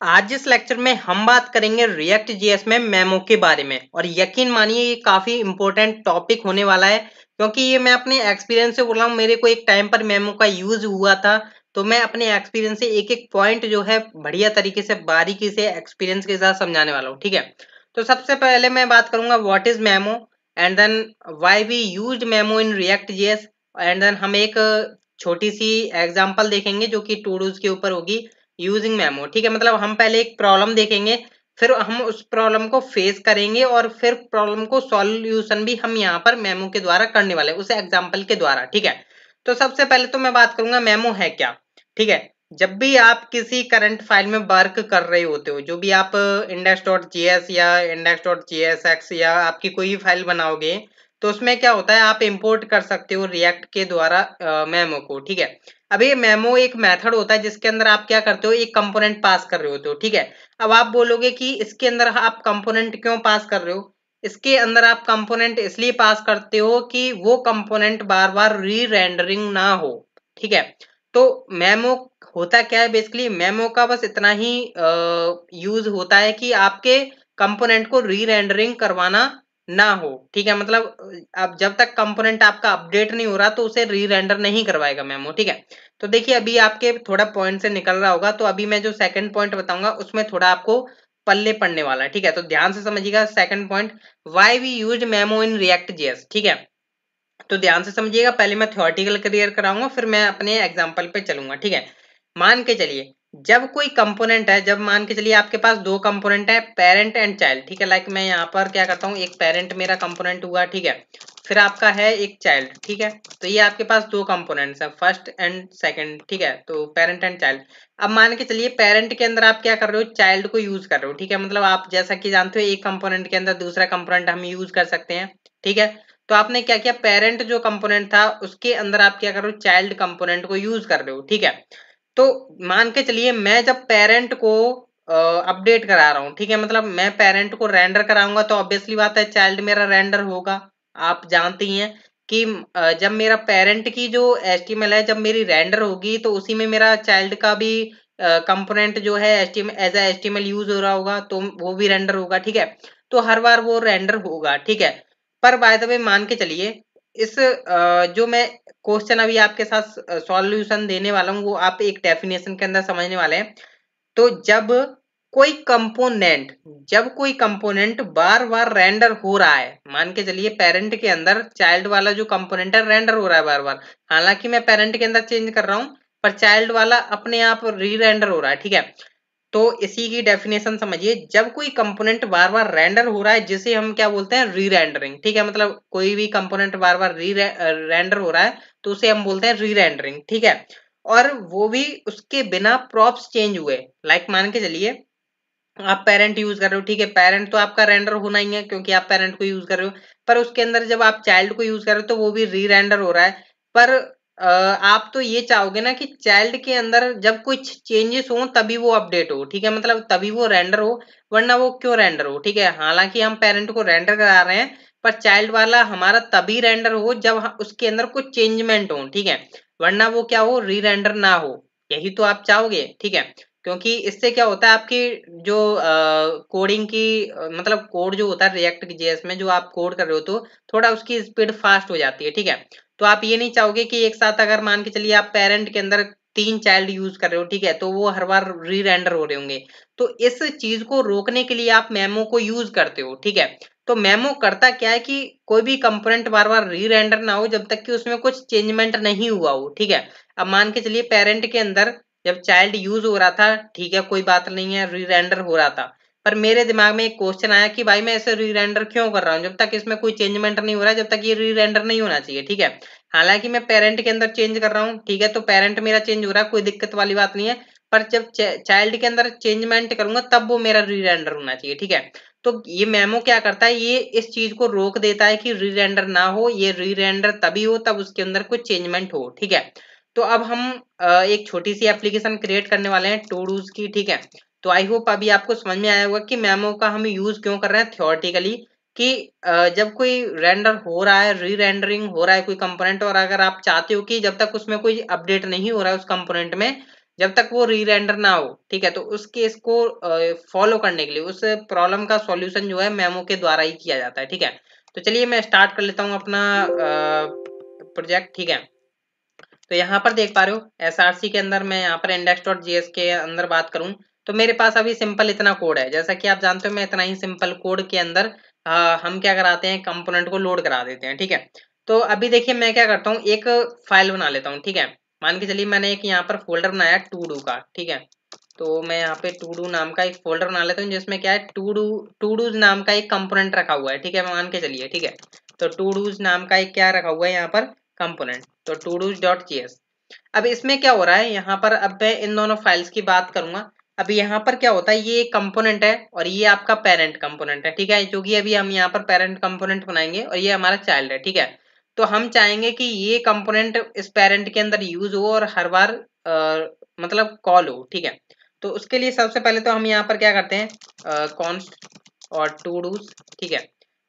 आज इस लेक्चर में हम बात करेंगे रिएक्ट जीएस में मेमो के बारे में। और यकीन मानिए, ये काफ़ी इंपॉर्टेंट टॉपिक होने वाला है, क्योंकि ये मैं अपने एक्सपीरियंस से बोल रहा हूँ, मेरे को एक टाइम पर मेमो का यूज़ हुआ था तो मैं अपने एक्सपीरियंस से एक एक पॉइंट जो है, बढ़िया तरीके से, बारीकी से एक्सपीरियंस के साथ समझाने वाला हूँ, ठीक है? तो सबसे पहले मैं बात करूँगा what is memo and then why we use memo in React JS and then हम एक छोटी सी एग्ज़ाम्पल देखेंगे, जो कि टूडूज के ऊपर होगी। यूजिंग मेमो ठीक है? मतलब हम पहले एक प्रॉब्लम देखेंगे, फिर हम उस प्रॉब्लम को फेस करेंगे और फिर प्रॉब्लम को सॉल्यूशन भी हम यहाँ पर मेमो के द्वारा करने वाले उस एग्ज़ाम्पल के द्वारा, ठीक है? तो सबसे पहले तो मैं बात करूँगा मेमो है क्या, ठीक है? जब भी आप किसी करंट फ़ाइल में वर्क कर रहे होते हो, जो भी आप इंडेक्स डॉट जी या इंडेक्स डॉट जी या आपकी कोई भी फ़ाइल बनाओगे तो उसमें क्या होता है, आप इंपोर्ट कर सकते हो रिएक्ट के द्वारा मेमो को, ठीक है? अब ये मेमो एक मेथड होता है जिसके अंदर आप क्या करते हो? एक कंपोनेंट पास कर रहे होते हो, ठीक है? अब आप बोलोगे कि इसके अंदर आप कंपोनेंट क्यों पास कर रहे हो? इसके अंदर आप कंपोनेंट इसलिए पास करते हो कि वो कंपोनेंट बार बार री रेंडरिंग ना हो, ठीक है? तो मेमो होता क्या है बेसिकली मेमो का बस इतना ही यूज़ होता है कि आपके कंपोनेंट को री रेंडरिंग करवाना ना हो, ठीक है? मतलब अब जब तक कंपोनेंट आपका अपडेट नहीं हो रहा तो उसे री रेंडर नहीं करवाएगा मेमो ठीक है? तो देखिए, अभी आपके थोड़ा पॉइंट से निकल रहा होगा तो अभी मैं जो सेकंड पॉइंट बताऊँगा, उसमें थोड़ा आपको पल्ले पड़ने वाला है, ठीक है? तो ध्यान से समझिएगा second point why we use memo in React JS ठीक है? तो ध्यान से समझिएगा, पहले मैं थ्योरेटिकल क्लियर कराऊँगा, फिर मैं अपने एग्ज़ाम्पल पे चलूँगा, ठीक है? मान के चलिए जब कोई कंपोनेंट है, जब मान के चलिए आपके पास दो कंपोनेंट है पेरेंट एंड चाइल्ड ठीक है? लाइक मैं यहाँ पर क्या करता हूँ, एक पेरेंट मेरा कंपोनेंट हुआ, ठीक है? फिर आपका है एक चाइल्ड ठीक है? तो ये आपके पास दो कंपोनेंट्स है फ़र्स्ट एंड सेकंड ठीक है? तो पेरेंट एंड चाइल्ड अब मान के चलिए पेरेंट के अंदर आप क्या कर रहे हो चाइल्ड को यूज़ कर रहे हो, ठीक है? मतलब आप जैसा कि जानते हो, एक कंपोनेंट के अंदर दूसरा कंपोनेंट हम यूज़ कर सकते हैं, ठीक है? तो आपने क्या किया पेरेंट जो कंपोनेंट था, उसके अंदर आप क्या कर रहे हो चाइल्ड कंपोनेंट को यूज़ कर रहे हो, ठीक है? तो मान के चलिए मैं जब पेरेंट को अपडेट uh, करा रहा हूँ ठीक है? मतलब मैं पेरेंट को रेंडर कराऊँगा तो ऑब्वियसली बात है चाइल्ड मेरा रेंडर होगा। आप जानती हैं कि जब मेरा पेरेंट की जो एच है जब मेरी रेंडर होगी तो उसी में मेरा चाइल्ड का भी कंपोनेंट uh, जो है एज एच यूज़ हो रहा होगा तो वो भी रेंडर होगा ठीक है? तो हर बार वो रेंडर होगा ठीक है? पर बाय द वे मान के चलिए इस जो मैं क्वेश्चन अभी आपके साथ सॉल्यूशन देने वाला हूँ, वो आप एक डेफिनेशन के अंदर समझने वाले हैं। तो जब कोई कंपोनेंट जब कोई कंपोनेंट बार बार रेंडर हो रहा है, मान के चलिए पेरेंट के अंदर चाइल्ड वाला जो कंपोनेंट है रेंडर हो रहा है बार बार हालाँकि मैं पेरेंट के अंदर चेंज कर रहा हूँ, पर चाइल्ड वाला अपने आप री रेंडर हो रहा है, ठीक है? तो इसी की डेफिनेशन समझिए, जब कोई कंपोनेंट बार बार रेंडर हो रहा है, जिसे हम क्या बोलते हैं री रेंडरिंग ठीक है? मतलब कोई भी कंपोनेंट बार बार री रेंडर हो रहा है तो उसे हम बोलते हैं री रेंडरिंग ठीक है? और वो भी उसके बिना प्रॉप्स चेंज हुए लाइक मान के चलिए, आप पेरेंट यूज़ कर रहे हो, ठीक है? पेरेंट तो आपका रेंडर होना ही है, क्योंकि आप पेरेंट को यूज़ कर रहे हो, पर उसके अंदर जब आप चाइल्ड को यूज़ कर रहे हो तो वो भी री रेंडर हो रहा है, पर आप तो ये चाहोगे ना कि चाइल्ड के अंदर जब कुछ चेंजेस हो, तभी वो अपडेट हो, ठीक है? मतलब तभी वो रेंडर हो, वरना वो क्यों रेंडर हो, ठीक है? हालाँकि हम पेरेंट को रेंडर करा रहे हैं, पर चाइल्ड वाला हमारा तभी रेंडर हो जब उसके अंदर कुछ चेंजमेंट हो, ठीक है? वरना वो क्या हो री रेंडर ना हो, यही तो आप चाहोगे, ठीक है? क्योंकि इससे क्या होता है, आपकी जो कोडिंग की मतलब कोड जो होता है रिएक्ट जेएस में, जो आप कोड कर रहे हो तो थोड़ा उसकी स्पीड फास्ट हो जाती है, ठीक है? तो आप ये नहीं चाहोगे कि एक साथ अगर मान के चलिए आप पेरेंट के अंदर तीन चाइल्ड यूज़ कर रहे हो, ठीक है? तो वो हर बार री रेंडर हो रहे होंगे। तो इस चीज़ को रोकने के लिए आप मेमो को यूज़ करते हो, ठीक है? तो मेमो करता क्या है कि कोई भी कंपोनेंट बार बार री रेंडर ना हो जब तक कि उसमें कुछ चेंजमेंट नहीं हुआ हो, ठीक है? अब मान के चलिए पेरेंट के अंदर जब चाइल्ड यूज़ हो रहा था, ठीक है, कोई बात नहीं है री रेंडर हो रहा था। पर मेरे दिमाग में एक क्वेश्चन आया कि भाई मैं ऐसे री रेंडर क्यों कर रहा हूँ? जब तक इसमें कोई चेंजमेंट नहीं हो रहा है जब तक ये री रेंडर नहीं होना चाहिए, ठीक है? हालाँकि मैं पेरेंट के अंदर चेंज कर रहा हूँ, ठीक है? तो पेरेंट मेरा चेंज हो रहा है, कोई दिक्कत वाली बात नहीं है। पर जब चाइल्ड के अंदर चेंजमेंट करूँगा, तब वो मेरा री रेंडर होना चाहिए, ठीक है? तो ये मेमो क्या करता है? ये इस चीज़ को रोक देता है कि री रेंडर ना हो, ये री रेंडर तभी हो, तब उसके अंदर कुछ चेंजमेंट हो, ठीक है? तो अब हम एक छोटी सी एप्लीकेशन क्रिएट करने वाले हैं टूडूज की, ठीक है? तो आई होप अभी आपको समझ में आया होगा कि मेमो का हम यूज़ क्यों कर रहे हैं थियोरटिकली कि जब कोई रेंडर हो रहा है री रेंडरिंग हो रहा है, कोई कंपोनेंट और अगर आप चाहते हो कि जब तक उसमें कोई अपडेट नहीं हो रहा है उस कंपोनेंट में, जब तक वो री रेंडर ना हो, ठीक है तो उस केस को फॉलो करने के लिए, उस प्रॉब्लम का सॉल्यूशन जो है मेमो के द्वारा ही किया जाता है, ठीक है? तो चलिए मैं स्टार्ट कर लेता हूँ अपना प्रोजेक्ट ठीक है? तो यहाँ पर देख पा रहे हो एसआरसी के अंदर मैं यहाँ पर इंडेक्स डॉट के अंदर बात करूँ तो मेरे पास अभी सिंपल इतना कोड है। जैसा कि आप जानते हो मैं इतना ही सिंपल कोड के अंदर आ, हम क्या कराते हैं कंपोनेंट को लोड करा देते हैं ठीक है? तो अभी देखिए मैं क्या करता हूँ एक फ़ाइल बना लेता हूँ ठीक है? मान के चलिए मैंने एक यहाँ पर फोल्डर बनाया टू डू का ठीक है? तो मैं यहाँ पे टू डू नाम का एक फोल्डर बना लेता हूँ जिसमें क्या है टू डू टू डूज नाम का एक कंपोनेंट रखा हुआ है ठीक है? मान के चलिए ठीक है? तो टू डूज नाम का एक क्या रखा हुआ है यहाँ पर कंपोनेंट तो टू डूज डॉट जी अब इसमें क्या हो रहा है यहाँ पर अब मैं इन दोनों फाइल्स की बात करूँगा अभी यहाँ पर क्या होता है ये कंपोनेंट है और ये आपका पेरेंट कंपोनेंट है ठीक है? क्योंकि अभी हम यहाँ पर पेरेंट कंपोनेंट बनाएँगे और ये हमारा चाइल्ड है ठीक है? तो हम चाहेंगे कि ये कंपोनेंट इस पेरेंट के अंदर यूज़ हो और हर बार आ, मतलब कॉल हो ठीक है? तो उसके लिए सबसे पहले तो हम यहाँ पर क्या करते हैं कॉन्स्ट और टू डूज ठीक है?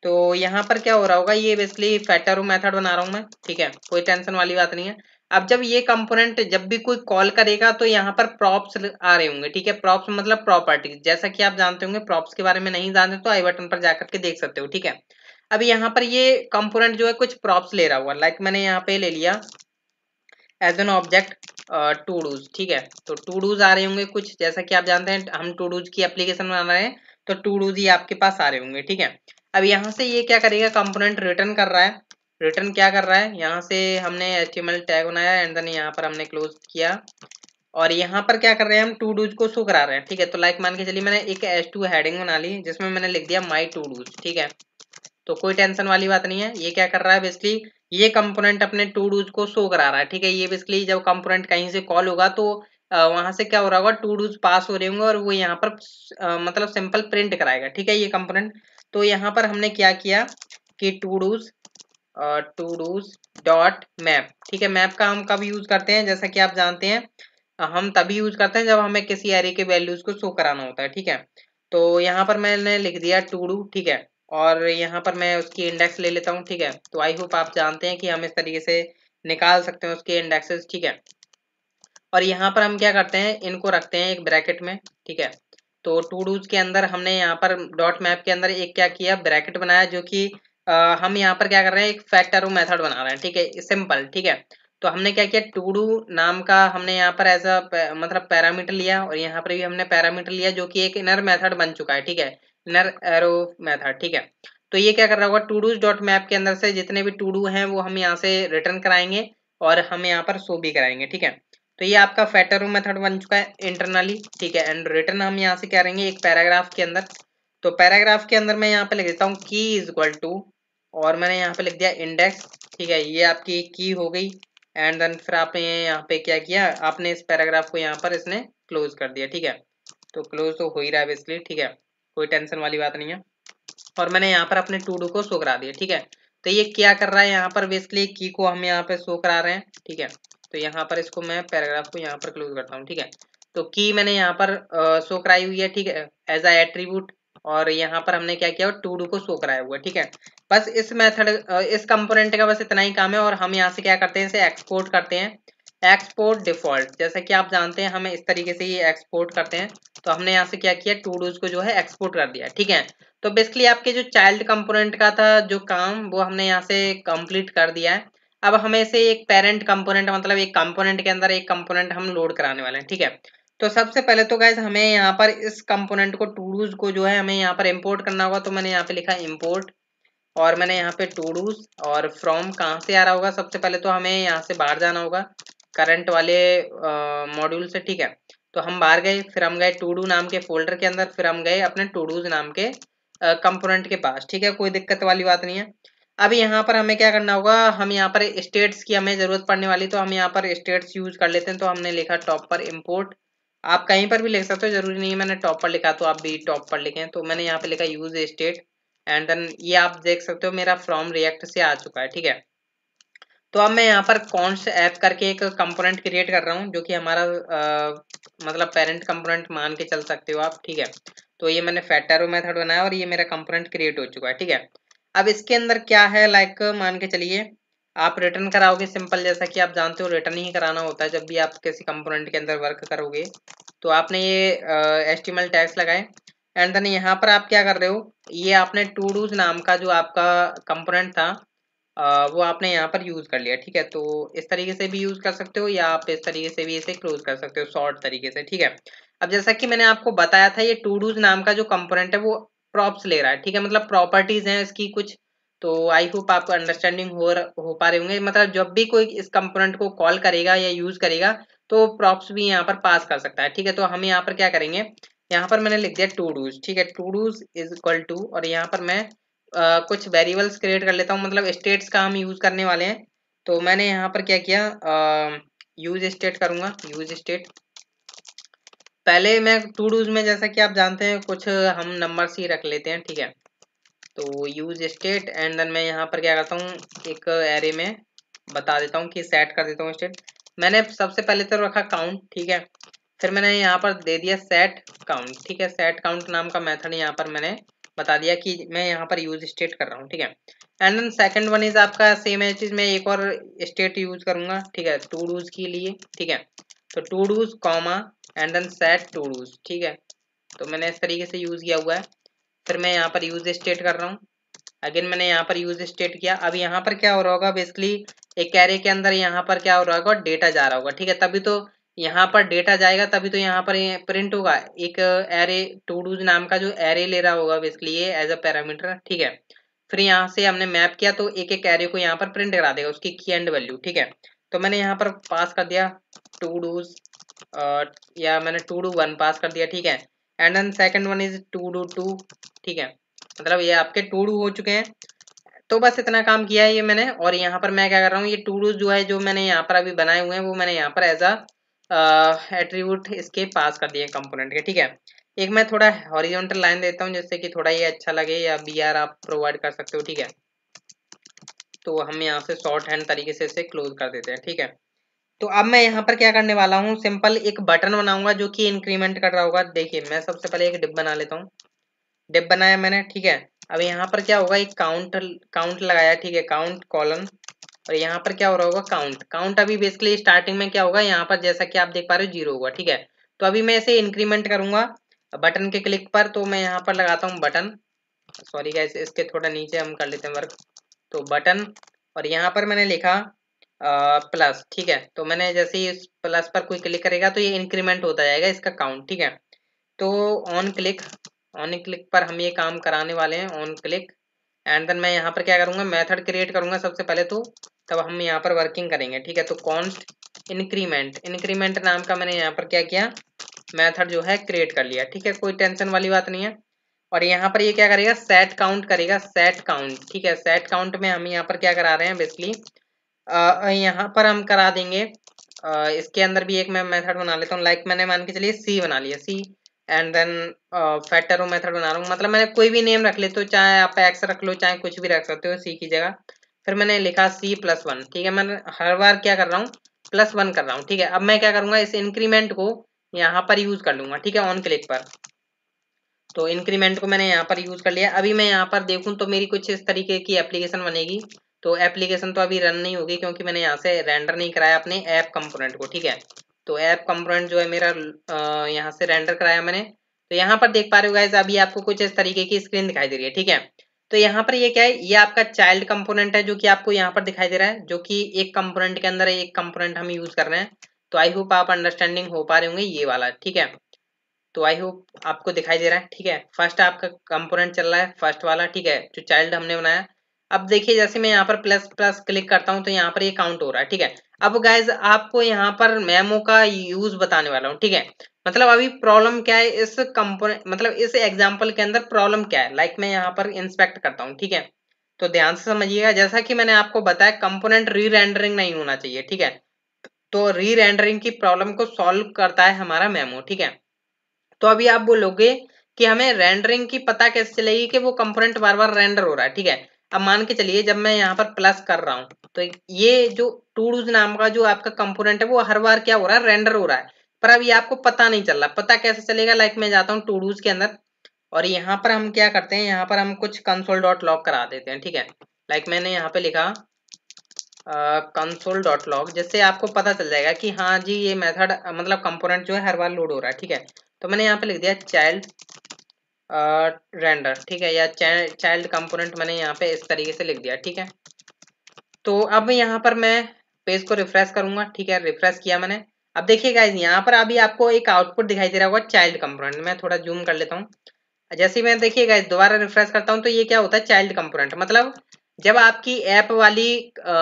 तो यहाँ पर क्या हो रहा होगा ये बेसिकली फैटरो मेथड बना रहा हूँ मैं ठीक है? कोई टेंशन वाली बात नहीं है। अब जब ये कंपोनेंट जब भी कोई कॉल करेगा तो यहाँ पर प्रॉप्स आ रहे होंगे, ठीक है? प्रॉप्स मतलब प्रॉपर्टी जैसा कि आप जानते होंगे प्रॉप्स के बारे में नहीं जानते तो आई बटन पर जाकर के देख सकते हो, ठीक है? अब यहाँ पर ये कंपोनेंट जो है, कुछ प्रॉप्स ले रहा हुआ लाइक मैंने यहाँ पे ले लिया as an object to dos ठीक है? तो टू डूज आ रहे होंगे कुछ, जैसा कि आप जानते हैं, हम टू डूज की एप्लीकेशन बना रहे हैं तो टू डूज ही आपके पास आ रहे होंगे, ठीक है? अब यहाँ से ये क्या करेगा कंपोनेंट रिटर्न कर रहा है। रिटर्न क्या कर रहा है? यहाँ से हमने एच टैग बनाया एंड देन यहाँ पर हमने क्लोज किया। और यहाँ पर क्या कर रहे हैं हम? टू डूज को शो करा रहे हैं ठीक है? तो लाइक मान के चलिए मैंने एक एच टू हेडिंग बना ली जिसमें मैंने लिख दिया माई टू डूज ठीक है? तो कोई टेंशन वाली बात नहीं है। ये क्या कर रहा है बेसिकली ये कंपोनेंट अपने टू डूज को शो करा रहा है ठीक है? ये बेसिकली जब कंपोनेंट कहीं से कॉल होगा तो वहाँ से क्या हो रहा होगा? टू डूज पास हो रहे होंगे और वो यहाँ पर आ, मतलब सिंपल प्रिंट कराएगा ठीक है? ये कंपोनेंट तो यहाँ पर हमने क्या किया कि todos todos dot map ठीक है मैप का हम कब यूज़ करते हैं? जैसा कि आप जानते हैं, हम तभी यूज़ करते हैं जब हमें किसी एरे के वैल्यूज़ को शो कराना होता है, ठीक है? तो यहाँ पर मैंने लिख दिया टू डू ठीक है? और यहाँ पर मैं उसकी इंडेक्स ले लेता हूँ, ठीक है? तो आई होप आप जानते हैं कि हम इस तरीके से निकाल सकते हैं उसके इंडेक्सेस ठीक है? और यहाँ पर हम क्या करते हैं? इनको रखते हैं एक ब्रैकेट में, ठीक है? तो टू डूज के अंदर हमने यहाँ पर डॉट मैप के अंदर एक क्या किया? ब्रैकेट बनाया जो कि हम यहाँ पर क्या कर रहे हैं, एक फैक्टर मेथड बना रहे हैं, ठीक है? सिंपल ठीक है? तो हमने क्या किया? टू डू नाम का हमने यहाँ पर एज अ मतलब पैरामीटर लिया और यहाँ पर भी हमने पैरामीटर लिया जो कि एक इनर मेथड बन चुका है, ठीक है? इनर एरो मेथड ठीक है? तो ये क्या कर रहा होगा? टू डूज डॉट मैप के अंदर से जितने भी टू डू हैं, वो हम यहाँ से रिटर्न कराएँगे और हम यहाँ पर शो भी कराएँगे, ठीक है? तो ये आपका फैटरो मेथड बन चुका है इंटरनली ठीक है? एंड रिटर्न हम यहाँ से क्या करेंगे? एक पैराग्राफ के अंदर। तो पैराग्राफ के अंदर मैं यहाँ पे लिख देता हूँ की इज़ इक्वल टू और मैंने यहाँ पे लिख दिया इंडेक्स ठीक है, ये आपकी की हो गई एंड देन फिर आपने यहाँ पे क्या किया, आपने इस पैराग्राफ को यहाँ पर इसने क्लोज कर दिया, ठीक है? तो क्लोज तो हो ही रहा है बेसिकली ठीक है? कोई टेंशन वाली बात नहीं है। और मैंने यहाँ पर अपने टू डू को शो करा दिया, ठीक है? तो ये क्या कर रहा है यहाँ पर बेसिकली की को हम यहाँ पे शो करा रहे हैं, ठीक है? तो यहाँ पर इसको मैं पैराग्राफ को यहाँ पर क्लोज करता हूँ, ठीक है? तो की मैंने यहाँ पर शो कराई हुई है, ठीक है? एज आ एट्रीब्यूट और यहाँ पर हमने क्या किया, टू डू को शो कराया हुआ ठीक है? बस इस मेथड इस कंपोनेंट का बस इतना ही काम है और हम यहाँ से क्या करते हैं, इसे एक्सपोर्ट करते हैं। एक्सपोर्ट डिफ़ॉल्ट जैसा कि आप जानते हैं, हम इस तरीके से ये एक्सपोर्ट करते हैं तो हमने यहाँ से क्या किया, टू डूज को जो है एक्सपोर्ट कर दिया, ठीक है? तो बेसिकली आपके जो चाइल्ड कंपोनेंट का था, जो काम, वो हमने यहाँ से कंप्लीट कर दिया है। अब हमें से एक पेरेंट कंपोनेंट मतलब एक कंपोनेंट के अंदर एक कंपोनेंट हम लोड कराने वाले हैं, ठीक है? तो सबसे पहले तो गाइज़ हमें यहाँ पर इस कंपोनेंट को टूडूज को जो है हमें यहाँ पर इंपोर्ट करना होगा। तो मैंने यहाँ पे लिखा इंपोर्ट और मैंने यहाँ पे टूडूज और फ्रॉम कहाँ से आ रहा होगा? सबसे पहले तो हमें यहाँ से बाहर जाना होगा। करंट वाले मॉड्यूल से, ठीक है? तो हम बाहर गए, फिर हम गए टूडू नाम के फोल्डर के अंदर, फिर हम गए अपने टूडूज नाम के कंपोनेंट के पास, ठीक है? कोई दिक्कत वाली बात नहीं है। अब यहाँ पर हमें क्या करना होगा? हम यहाँ पर स्टेट्स की हमें ज़रूरत पड़ने वाली तो हम यहाँ पर स्टेट्स यूज़ कर लेते हैं। तो हमने लिखा टॉप पर इम्पोर्ट आप कहीं पर भी लिख सकते हो ज़रूरी नहीं मैंने टॉप पर लिखा तो आप भी टॉप पर लिखें। तो मैंने यहाँ पे लिखा यूज़ स्टेट एंड देन ये आप देख सकते हो मेरा फ्रॉम रिएक्ट से आ चुका है ठीक है? तो अब मैं यहाँ पर कॉन्स ऐप करके एक कंपोनेंट क्रिएट कर रहा हूँ जो कि हमारा आ, मतलब पेरेंट कंपोनेंट मान के चल सकते हो आप ठीक है? तो ये मैंने फैटरो मेथड बनाया और ये मेरा कंपोनेंट क्रिएट हो चुका है ठीक है? अब इसके अंदर क्या है लाइक मान के चलिए। आप रिटर्न कराओगे सिंपल जैसा कि आप जानते हो रिटर्न ही कराना होता है जब भी आप किसी कंपोनेंट के अंदर वर्क करोगे। तो आपने ये एस टी टैक्स लगाए एंड देन यहाँ पर आप क्या कर रहे हो ये आपने टू डूज नाम का जो आपका कंपोनेंट था आ, वो आपने यहाँ पर यूज़ कर लिया ठीक है? तो इस तरीके से भी यूज़ कर सकते हो या आप इस तरीके से भी इसे क्लोज कर सकते हो शॉर्ट तरीके से ठीक है? अब जैसा कि मैंने आपको बताया था ये टू डूज नाम का जो कंपोनेंट है वो प्रॉप्स ले रहा है ठीक है? मतलब प्रॉपर्टीज़ हैं इसकी कुछ तो आई होप आपको अंडरस्टैंडिंग हो हो पा रहे होंगे। मतलब जब भी कोई इस कंपोनेंट को कॉल करेगा या यूज़ करेगा तो प्रॉप्स भी यहाँ पर पास कर सकता है ठीक है? तो हम यहाँ पर क्या करेंगे? यहाँ पर मैंने लिख दिया टू डूज ठीक है? Todos is equal to और यहाँ पर मैं आ, कुछ वेरिएबल्स क्रिएट कर लेता हूँ। मतलब स्टेट्स का हम यूज़ करने वाले हैं। तो मैंने यहाँ पर क्या किया? यूज़ स्टेट करूँगा यूज़ स्टेट पहले मैं टू डूज में जैसा कि आप जानते हैं कुछ हम नंबर ही रख लेते हैं ठीक है? तो यूज़ स्टेट एंड देन मैं यहाँ पर क्या करता हूँ, एक एरे में बता देता हूँ कि सेट कर देता हूँ स्टेट मैंने सबसे पहले तो रखा काउंट ठीक है? फिर मैंने यहाँ पर दे दिया सेट काउंट ठीक है? सेट काउंट नाम का मेथड यहाँ पर मैंने बता दिया कि मैं यहाँ पर यूज़ स्टेट कर रहा हूँ, ठीक है? And then second one is आपका सेम है चीज़, मैं एक और स्टेट यूज़ करूँगा, ठीक है? टू डूज के लिए, ठीक है? तो todos comma and then set todos ठीक है? तो मैंने इस तरीके से यूज़ किया हुआ है। फिर मैं यहाँ पर यूज़ स्टेट कर रहा हूँ। अगेन मैंने यहाँ पर यूज़ स्टेट किया। अब यहाँ पर क्या हो रहा होगा? बेसिकली एक कैरे के अंदर यहाँ पर क्या हो रहा होगा? डेटा जा रहा होगा, ठीक है? तभी तो यहाँ पर डेटा जाएगा, तभी तो यहाँ पर प्रिंट होगा। एक एरे टू डूज नाम का जो एरे ले रहा होगा बेसिकली ये एज अ पैरामीटर ठीक है? फिर यहाँ से हमने मैप किया तो एक एक एरे को यहाँ पर प्रिंट करा देगा, उसकी की एंड वैल्यू ठीक है? तो मैंने यहाँ पर पास कर दिया टू डूज या मैंने टू डू वन पास कर दिया, ठीक है? And then second one is todo two ठीक है? मतलब ये आपके टू डू हो चुके हैं। तो बस इतना काम किया है ये मैंने। और यहाँ पर मैं क्या कर रहा हूँ, ये टू डू जो है, जो मैंने यहाँ पर अभी बनाए हुए हैं, वो मैंने यहाँ पर एज अ एट्रीब्यूट इसके पास कर दिए कंपोनेंट के, ठीक है? एक मैं थोड़ा हॉरिजॉन्टल लाइन देता हूँ, जिससे कि थोड़ा ये अच्छा लगे, या बी आर आप प्रोवाइड कर सकते हो, ठीक है? तो हम यहाँ से शॉर्ट हैंड तरीके से इसे क्लोज कर देते हैं, ठीक है? तो अब मैं यहाँ पर क्या करने वाला हूँ? सिंपल एक बटन बनाऊँगा जो कि इंक्रीमेंट कर रहा होगा। देखिए, मैं सबसे पहले एक डिप बना लेता हूँ। डिप बनाया मैंने, ठीक है? अब यहाँ पर क्या होगा? एक काउंट काउंट लगाया, ठीक है? काउंट कॉलन और यहाँ पर क्या हो रहा होगा? काउंट काउंट अभी बेसिकली स्टार्टिंग में क्या होगा? यहाँ पर जैसा कि आप देख पा रहे हो ज़ीरो होगा, ठीक है? तो अभी मैं इसे इंक्रीमेंट करूँगा बटन के क्लिक पर। तो मैं यहाँ पर लगाता हूँ बटन। सॉरी इसके थोड़ा नीचे हम कर लेते हैं वर्क तो बटन, और यहाँ पर मैंने लिखा प्लस ठीक है? तो मैंने जैसे ही इस प्लस पर कोई क्लिक करेगा तो ये इंक्रीमेंट होता जाएगा इसका काउंट ठीक है? तो ऑन क्लिक ऑन क्लिक पर हम ये काम कराने वाले हैं ऑन क्लिक एंड देन मैं यहाँ पर क्या करूँगा? मेथड क्रिएट करूँगा सबसे पहले तो तब हम यहाँ पर वर्किंग करेंगे, ठीक है? तो कॉन्स्ट इंक्रीमेंट इंक्रीमेंट नाम का मैंने यहाँ पर क्या किया? मेथड जो है क्रिएट कर लिया, ठीक है? कोई टेंशन वाली बात नहीं है। और यहाँ पर ये क्या करेगा? सेट काउंट करेगा सेट काउंट ठीक है? सेट काउंट में हम यहाँ पर क्या करा रहे हैं बेसिकली यहाँ पर हम करा देंगे। आ, इसके अंदर भी एक मैं मेथड बना लेता हूँ। लाइक मैंने मान के चलिए सी बना लिया सी एंड देन फैटरो मेथड बना रहा हूँ। मतलब मैंने कोई भी नेम रख ले तो चाहे आप एक्स रख लो चाहे कुछ भी रख सकते हो सी की जगह। फिर मैंने लिखा सी प्लस वन ठीक है? मैं हर बार क्या कर रहा हूँ? प्लस वन कर रहा हूँ ठीक है? अब मैं क्या करूँगा? इस इंक्रीमेंट को यहाँ पर यूज़ कर लूँगा ठीक है? ऑन क्लिक पर। तो इंक्रीमेंट को मैंने यहाँ पर यूज़ कर लिया। अभी मैं यहाँ पर देखूँ तो मेरी कुछ इस तरीके की एप्लीकेशन बनेगी। तो एप्लीकेशन तो अभी रन नहीं होगी क्योंकि मैंने यहाँ से रेंडर नहीं कराया अपने ऐप कंपोनेंट को, ठीक है? तो ऐप कंपोनेंट जो है मेरा यहाँ से रेंडर कराया मैंने। तो यहाँ पर देख पा रहे हो गाइज़ अभी आपको कुछ इस तरीके की स्क्रीन दिखाई दे रही है, ठीक है? तो यहाँ पर ये क्या है, ये आपका चाइल्ड कंपोनेंट है जो कि आपको यहाँ पर दिखाई दे रहा है, जो कि एक कंपोनेंट के अंदर एक कंपोनेंट हम यूज़ कर रहे हैं। तो आई होप आप अंडरस्टैंडिंग हो पा रहे होंगे ये वाला, ठीक है? तो आई होप आपको दिखाई दे रहा है, ठीक है? फ़र्स्ट आपका कंपोनेंट चल रहा है फ़र्स्ट वाला, ठीक है? जो चाइल्ड हमने बनाया अब देखिए, जैसे मैं यहाँ पर प्लस प्लस क्लिक करता हूँ तो यहाँ पर ये काउंट हो रहा है, ठीक है? अब गाइज़ आपको यहाँ पर मेमो का यूज़ बताने वाला हूँ, ठीक है? मतलब अभी प्रॉब्लम क्या है, इस कंपोनेंट मतलब इस एग्ज़ाम्पल के अंदर प्रॉब्लम क्या है? लाइक like मैं यहाँ पर इंस्पेक्ट करता हूँ, ठीक है? तो ध्यान से समझिएगा, जैसा कि मैंने आपको बताया कंपोनेंट री रेंडरिंग नहीं होना चाहिए, ठीक है? तो री रेंडरिंग की प्रॉब्लम को सॉल्व करता है हमारा मेमो ठीक है? तो अभी आप बोलोगे कि हमें रेंडरिंग की पता कैसे चलेगी कि वो कंपोनेंट बार बार रेंडर हो रहा है, ठीक है? अब मान के चलिए जब मैं यहाँ पर प्लस कर रहा हूँ तो ये जो टूडूज नाम का जो आपका कंपोनेंट है, वो हर बार क्या हो रहा है? रेंडर हो रहा है। पर अब ये आपको पता नहीं चल रहा। पता कैसे चलेगा? लाइक मैं जाता हूँ टूडूज के अंदर और यहाँ पर हम क्या करते हैं? यहाँ पर हम कुछ कंसोल डॉट लॉग करा देते हैं, ठीक है? लाइक मैंने यहाँ पे लिखा कंसोल डॉट लॉग जिससे आपको पता चल जाएगा कि हाँ जी, ये मेथड मतलब कंपोनेंट जो है, हर बार लोड हो रहा है, ठीक है? तो मैंने यहाँ पे लिख दिया चाइल्ड रेंडर ठीक है? या चाइल्ड कंपोनेंट मैंने यहाँ पे इस तरीके से लिख दिया ठीक है? तो अब यहाँ पर मैं पेज को रिफ्रेश करूँगा ठीक है? रिफ्रेश किया मैंने। अब देखिए गाइज़ यहाँ पर अभी आपको एक आउटपुट दिखाई दे रहा होगा चाइल्ड कंपोनेंट मैं थोड़ा जूम कर लेता हूँ। जैसे मैं देखिए गाइज़ दोबारा रिफ्रेश करता हूँ तो ये क्या होता है? चाइल्ड कंपोनेंट मतलब जब आपकी ऐप वाली आ,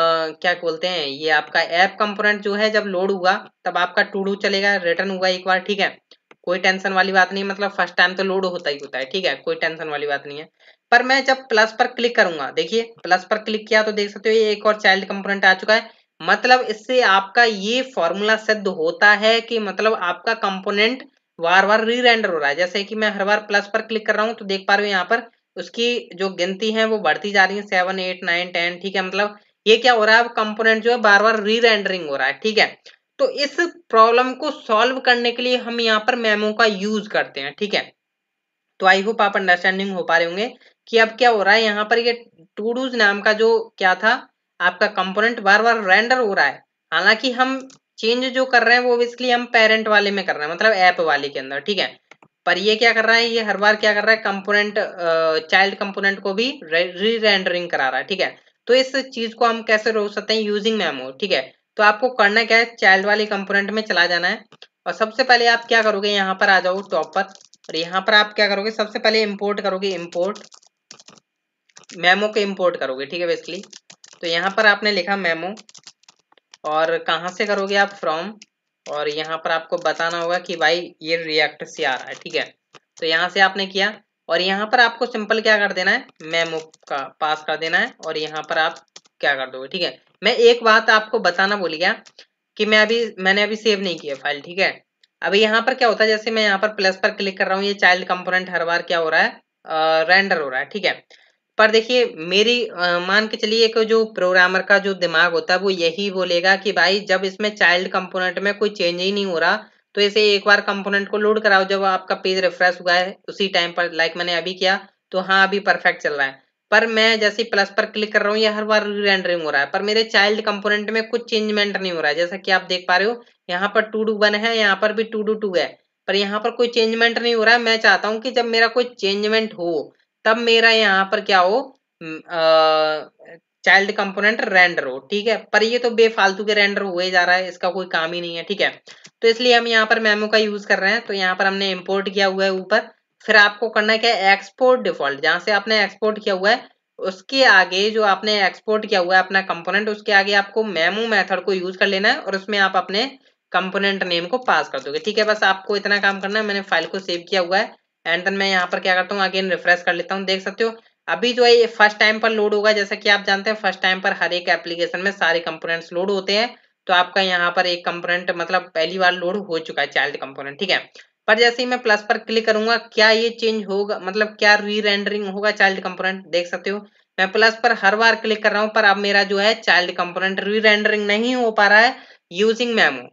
क्या बोलते हैं? ये आपका ऐप कंपोनेंट जो है जब लोड हुआ तब आपका टू डू चलेगा रिटर्न हुआ एक बार ठीक है? कोई टेंशन वाली बात नहीं मतलब फ़र्स्ट टाइम तो लोड होता ही होता है, ठीक है? कोई टेंशन वाली बात नहीं है। पर मैं जब प्लस पर क्लिक करूँगा, देखिए प्लस पर क्लिक किया तो देख सकते हो ये एक और चाइल्ड कंपोनेंट आ चुका है। मतलब इससे आपका ये फॉर्मूला सिद्ध होता है कि मतलब आपका कंपोनेंट बार बार री रेंडर हो रहा है। जैसे कि मैं हर बार प्लस पर क्लिक कर रहा हूँ तो देख पा रहे हो यहाँ पर उसकी जो गिनती है वो बढ़ती जा रही है सेवन एट नाइन टेन ठीक है? मतलब ये क्या हो रहा है? कंपोनेंट जो है बार बार री रेंडरिंग हो रहा है, ठीक है? तो इस प्रॉब्लम को सॉल्व करने के लिए हम यहाँ पर मेमो का यूज़ करते हैं, ठीक है? तो आई होप आप अंडरस्टैंडिंग हो पा रहे होंगे कि अब क्या हो रहा है? यहाँ पर ये टू डूज नाम का जो क्या था, आपका कंपोनेंट बार बार रेंडर हो रहा है। हालाँकि हम चेंज जो कर रहे हैं, वो बेसिकली हम पेरेंट वाले में कर रहे हैं मतलब ऐप वाले के अंदर, ठीक है? पर ये क्या कर रहा है? ये हर बार क्या कर रहा है? कंपोनेंट चाइल्ड कंपोनेंट को भी री रेंडरिंग करा रहा है, ठीक है? तो इस चीज़ को हम कैसे रोक सकते हैं? यूजिंग मेमो ठीक है? तो आपको करना क्या है? चाइल्ड वाले कंपोनेंट में चला जाना है। और सबसे पहले आप क्या करोगे? यहाँ पर आ जाओ टॉप पर। और यहाँ पर आप क्या करोगे? सबसे पहले इम्पोर्ट करोगे इम्पोर्ट मेमो को इम्पोर्ट करोगे, ठीक है बेसिकली तो यहाँ पर आपने लिखा मेमो और कहाँ से करोगे आप? फ्रॉम और यहाँ पर आपको बताना होगा कि भाई, ये रिएक्ट से आ रहा है, ठीक है। तो यहाँ से आपने किया। और यहाँ पर आपको सिंपल क्या कर देना है? मेमो का पास कर देना है। और यहाँ पर आप क्या कर दोगे, ठीक है? मैं एक बात आपको बताना भूल गया कि मैं अभी, मैंने अभी सेव नहीं किया फ़ाइल ठीक है? अभी यहाँ पर क्या होता है, जैसे मैं यहाँ पर प्लस पर क्लिक कर रहा हूँ, ये चाइल्ड कंपोनेंट हर बार क्या हो रहा है रेंडर हो रहा है, ठीक है? पर देखिए, मेरी मान के चलिए एक जो प्रोग्रामर का जो दिमाग होता है, वो यही बोलेगा कि भाई, जब इसमें चाइल्ड कंपोनेंट में कोई चेंज ही नहीं हो रहा तो इसे एक बार कंपोनेंट को लोड कराओ, जब आपका पेज रिफ्रेश हुआ है, उसी टाइम पर लाइक मैंने अभी किया तो हाँ अभी परफेक्ट चल रहा है। पर मैं जैसे प्लस पर क्लिक कर रहा हूँ, ये हर बार रेंडरिंग हो रहा है। पर मेरे चाइल्ड कंपोनेंट में कुछ चेंजमेंट नहीं हो रहा है। जैसा कि आप देख पा रहे हो, यहाँ पर टू डू वन है, यहाँ पर भी टू डू टू है। पर यहाँ पर कोई चेंजमेंट नहीं हो रहा है। मैं चाहता हूँ कि जब मेरा कोई चेंजमेंट हो, तब मेरा यहाँ पर क्या हो चाइल्ड कंपोनेंट रेंडर हो, ठीक है? पर ये तो बेफालतू के रेंडर हुए जा रहा है, इसका कोई काम ही नहीं है, ठीक है? तो इसलिए हम यहाँ पर मेमो का यूज़ कर रहे हैं। तो यहाँ पर हमने इम्पोर्ट किया हुआ है ऊपर। फिर आपको करना क्या है? एक्सपोर्ट डिफ़ॉल्ट जहाँ से आपने एक्सपोर्ट किया हुआ है, उसके आगे जो आपने एक्सपोर्ट किया हुआ है, अपना कंपोनेंट उसके आगे आपको मेमो मेथड को यूज़ कर लेना है और उसमें आप अपने कंपोनेंट नेम को पास कर दोगे। ठीक है, बस आपको इतना काम करना है, मैंने फ़ाइल को सेव किया हुआ है। एंड देन मैं यहाँ पर क्या करता हूँ? अगेन रिफ्रेश कर लेता हूँ, देख सकते हो। अभी जो है, ये फ़र्स्ट टाइम पर लोड होगा, जैसा कि आप जानते हैं फ़र्स्ट टाइम पर हर एक एप्लीकेशन में सारे कंपोनेंट्स लोड होते हैं। तो आपका यहाँ पर एक कंपोनेंट मतलब पहली बार लोड हो चुका है चाइल्ड कंपोनेंट ठीक है? पर जैसे ही मैं प्लस पर क्लिक करूँगा, क्या ये चेंज होगा? मतलब क्या री रेंडरिंग होगा चाइल्ड कंपोनेंट देख सकते हो। मैं प्लस पर हर बार क्लिक कर रहा हूँ, पर अब मेरा जो है चाइल्ड कंपोनेंट री रेंडरिंग नहीं हो पा रहा है यूजिंग मेमो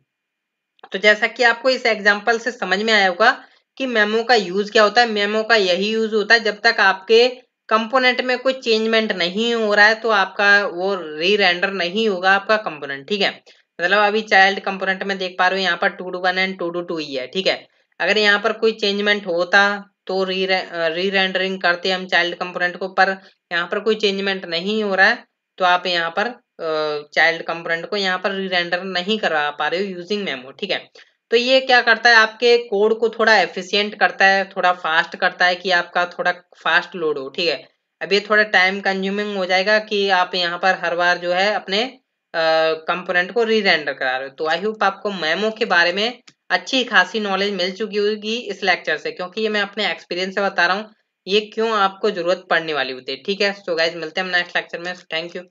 तो जैसा कि आपको इस एग्ज़ाम्पल से समझ में आया होगा कि मेमो का यूज़ क्या होता है? मेमो का यही यूज़ होता है जब तक आपके कंपोनेंट में कोई चेंजमेंट नहीं हो रहा है तो आपका वो री रेंडर नहीं होगा आपका कंपोनेंट ठीक है? मतलब अभी चाइल्ड कंपोनेंट में देख पा रहे हो, यहाँ पर two two one and two two two ही है, ठीक है? अगर यहाँ पर कोई चेंजमेंट होता तो री री रेंडरिंग करते हम चाइल्ड कंपोनेंट को, पर यहाँ पर कोई चेंजमेंट नहीं हो रहा है तो आप यहाँ पर चाइल्ड कंपोनेंट को यहाँ पर री रेंडर नहीं करवा पा रहे हो यूजिंग मेमो ठीक है? तो ये क्या करता है, आपके कोड को थोड़ा एफिशिएंट करता है, थोड़ा फास्ट करता है कि आपका थोड़ा फास्ट लोड हो, ठीक है? अब ये थोड़ा टाइम कंज्यूमिंग हो जाएगा कि आप यहाँ पर हर बार जो है अपने कंपोनेंट को री रेंडर करा रहे हो। तो आई होप आपको मेमो के बारे में अच्छी खासी नॉलेज मिल चुकी होगी इस लेक्चर से, क्योंकि ये मैं अपने एक्सपीरियंस से बता रहा हूँ, ये क्यों आपको ज़रूरत पड़ने वाली होती है, ठीक है? सो गाइज़ मिलते हैं नेक्स्ट लेक्चर में थैंक यू